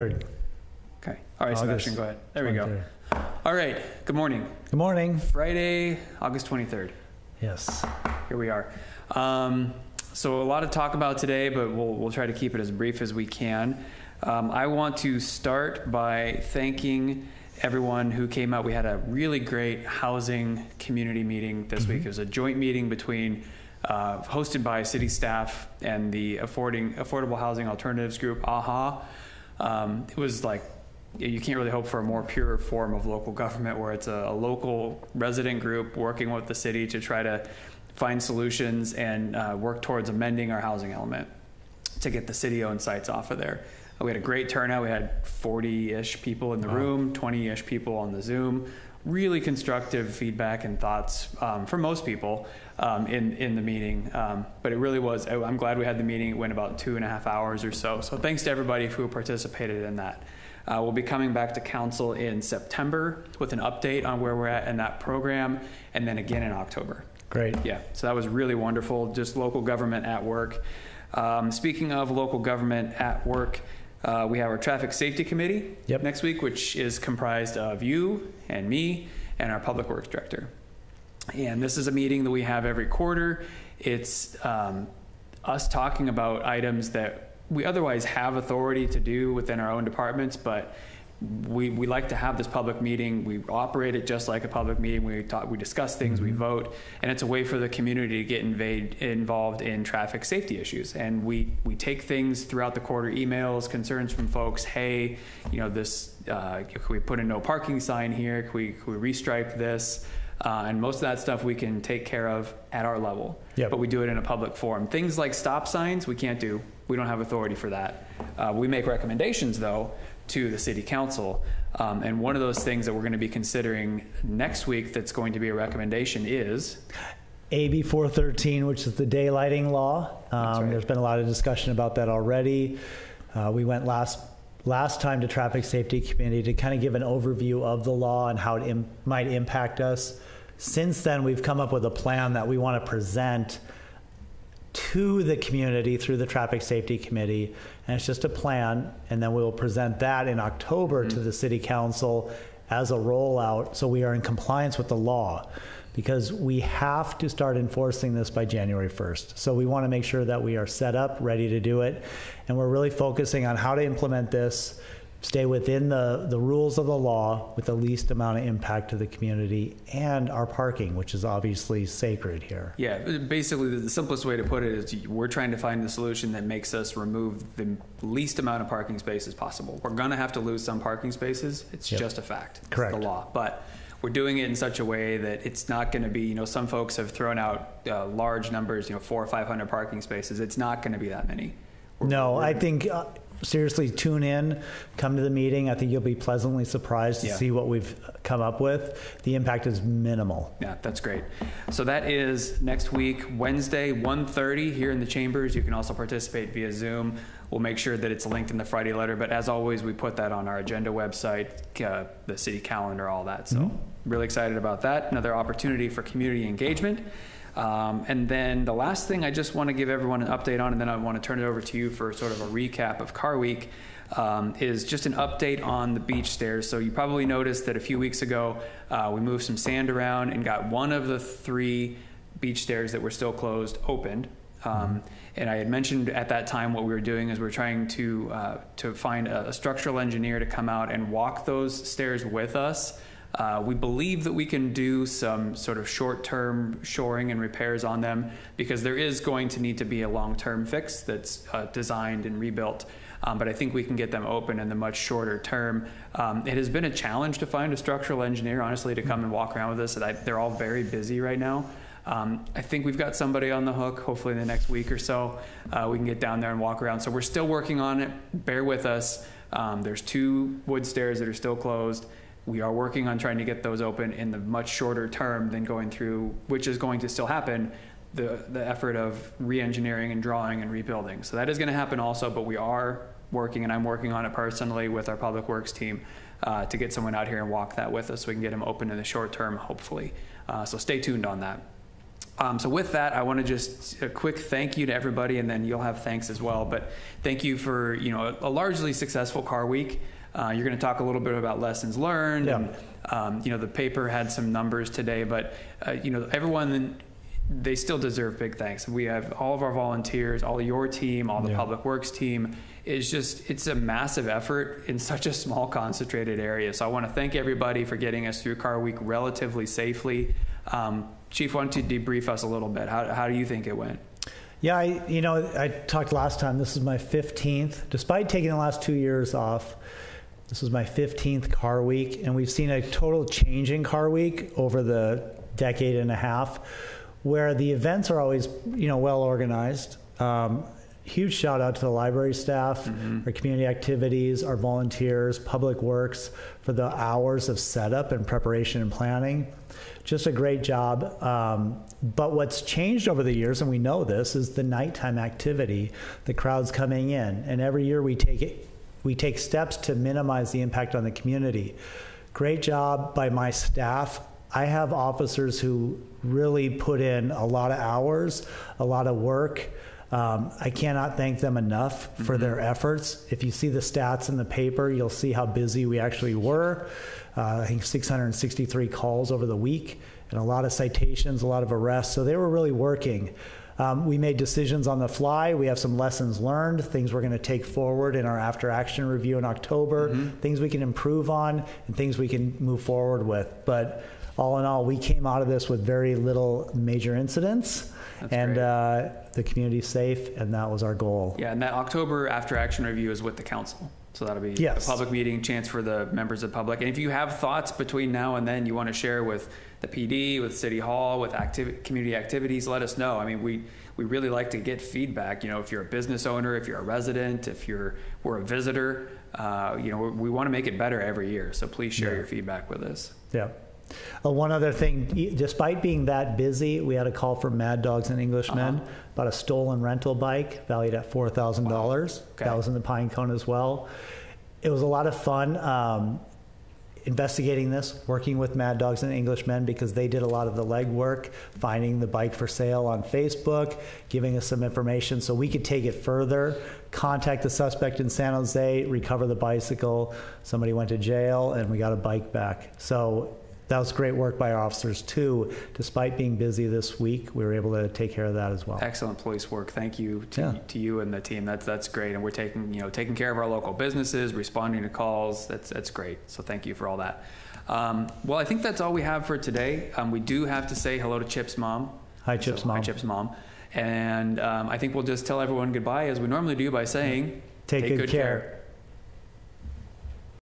Okay. All right, August Sebastian, go ahead. There we go. All right. Good morning. Good morning. Friday, August 23rd. Yes. Here we are. Um, so a lot to talk about today, but we'll, we'll try to keep it as brief as we can. Um, I want to start by thanking everyone who came out. We had a really great housing community meeting this week. It was a joint meeting between uh, hosted by city staff and the affording affordable housing alternatives group AHA. Um, it was like you can't really hope for a more pure form of local government where it's a, a local resident group working with the city to try to find solutions and uh, work towards amending our housing element to get the city owned sites off of there. We had a great turnout. We had 40 ish people in the Wow. room, 20 ish people on the Zoom. Really constructive feedback and thoughts um, from most people um, in, in the meeting. Um, but it really was, I'm glad we had the meeting. It went about two and a half hours or so. So thanks to everybody who participated in that. Uh, we'll be coming back to council in September with an update on where we're at in that program and then again in October. Great. Yeah, so that was really wonderful. Just local government at work. Um, speaking of local government at work, uh, we have our traffic safety committee Yep. next week, which is comprised of you and me and our public works director. And this is a meeting that we have every quarter. It's um, us talking about items that we otherwise have authority to do within our own departments, but we, we like to have this public meeting. We operate it just like a public meeting. We talk, we discuss things, we vote, and it's a way for the community to get invade, involved in traffic safety issues. And we, we take things throughout the quarter, emails, concerns from folks. Hey, you know, this, uh, can we put a no parking sign here? Can we, can we restripe this? Uh, and most of that stuff we can take care of at our level. Yep. But we do it in a public forum. Things like stop signs, we can't do. We don't have authority for that. Uh, we make recommendations, though, to the city council. Um, and one of those things that we're going to be considering next week that's going to be a recommendation is AB 413, which is the daylighting law. Um, right. There's been a lot of discussion about that already. Uh, we went last last time to traffic safety committee to kind of give an overview of the law and how it Im- might impact us. Since then, we've come up with a plan that we want to present to the community through the traffic safety committee and it's just a plan and then we will present that in october to mm-hmm. the city council as a rollout so we are in compliance with the law because we have to start enforcing this by january 1st so we want to make sure that we are set up ready to do it and we're really focusing on how to implement this stay within the, the rules of the law with the least amount of impact to the community and our parking which is obviously sacred here Yeah, basically, the simplest way to put it is we're trying to find the solution that makes us remove the least amount of parking spaces possible. We're going to have to lose some parking spaces. It's Yep. just a fact. It's Correct. the law. But we're doing it in such a way that it's not going to be, you know, some folks have thrown out uh, large numbers, you know, four or 500 parking spaces. It's not going to be that many. We're- No, we're- I think uh, seriously tune in, come to the meeting. I think you'll be pleasantly surprised to Yeah. see what we've come up with. The impact is minimal. Yeah, that's great. So that is next week, Wednesday, 1:30 here in the chambers. You can also participate via Zoom. We'll make sure that it's linked in the Friday letter, but as always, we put that on our agenda website, uh, the city calendar, all that. So really excited about that. Another opportunity for community engagement. Um, and then the last thing I just want to give everyone an update on, and then I want to turn it over to you for sort of a recap of Car Week, um, is just an update on the beach stairs. So you probably noticed that a few weeks ago uh, we moved some sand around and got one of the three beach stairs that were still closed opened. Um, and I had mentioned at that time what we were doing is we are trying to uh, to find a, a structural engineer to come out and walk those stairs with us. Uh, we believe that we can do some sort of short-term shoring and repairs on them because there is going to need to be a long-term fix that's uh, designed and rebuilt. Um, but I think we can get them open in the much shorter term. Um, it has been a challenge to find a structural engineer, honestly, to come and walk around with us. And I, they're all very busy right now. Um, I think we've got somebody on the hook. Hopefully, in the next week or so, uh, we can get down there and walk around. So we're still working on it. Bear with us. Um, there's two wood stairs that are still closed. We are working on trying to get those open in the much shorter term than going through, which is going to still happen, the, the effort of re-engineering and drawing and rebuilding. So that is going to happen also, but we are working, and I'm working on it personally with our public works team uh, to get someone out here and walk that with us so we can get them open in the short term, hopefully. Uh, so stay tuned on that. Um, so with that, I want to just a quick thank you to everybody, and then you'll have thanks as well. But thank you for you know a, a largely successful car week. Uh, you're going to talk a little bit about lessons learned, Yeah. and um, you know the paper had some numbers today, but uh, you know everyone they still deserve big thanks. We have all of our volunteers, all your team, all the Yeah. public works team. It's just it's a massive effort in such a small concentrated area. So I want to thank everybody for getting us through Car Week relatively safely. Um, Chief, why don't you debrief us a little bit? How, how do you think it went? Yeah, I, you know, I talked last time. This is my 15th, despite taking the last two years off. This is my 15th car week, and we've seen a total change in car week over the decade and a half, where the events are always, you know, well organized. Um, huge shout out to the library staff, our community activities, our volunteers, public works for the hours of setup and preparation and planning. Just a great job. Um, but what's changed over the years, and we know this, is the nighttime activity, the crowds coming in, and every year we take it, we take steps to minimize the impact on the community. Great job by my staff. I have officers who really put in a lot of hours, a lot of work. Um, I cannot thank them enough for their efforts. If you see the stats in the paper, you'll see how busy we actually were. Uh, I think 663 calls over the week and a lot of citations, a lot of arrests. So they were really working. Um, we made decisions on the fly. We have some lessons learned, things we're going to take forward in our after action review in October, things we can improve on, and things we can move forward with. But all in all, we came out of this with very little major incidents, That's and uh, the community safe, and that was our goal. Yeah, and that October after action review is with the council. So that'll be Yes. a public meeting, chance for the members of the public. And if you have thoughts between now and then you want to share with the PD, with City Hall, with activ- community activities, let us know. I mean, we, we really like to get feedback. You know, if you're a business owner, if you're a resident, if you're we're a visitor, uh, you know, we, we want to make it better every year. So please share Yeah. your feedback with us. Yeah. Uh, one other thing, despite being that busy, we had a call from Mad Dogs and Englishmen Uh-huh. about a stolen rental bike valued at four thousand dollars. Okay. That was in the Pine Cone as well. It was a lot of fun um, investigating this, working with Mad Dogs and Englishmen because they did a lot of the legwork, finding the bike for sale on Facebook, giving us some information so we could take it further, contact the suspect in San Jose, recover the bicycle. Somebody went to jail, and we got a bike back. So that was great work by our officers too. Despite being busy this week, we were able to take care of that as well. Excellent police work. Thank you to, Yeah. to you and the team. That's that's great. And we're taking you know taking care of our local businesses, responding to calls. That's that's great. So thank you for all that. Um, well, I think that's all we have for today. Um, we do have to say hello to Chip's mom. Hi, Chip's So, Hi, mom. Chip's mom. And um, I think we'll just tell everyone goodbye as we normally do by saying, Take good care.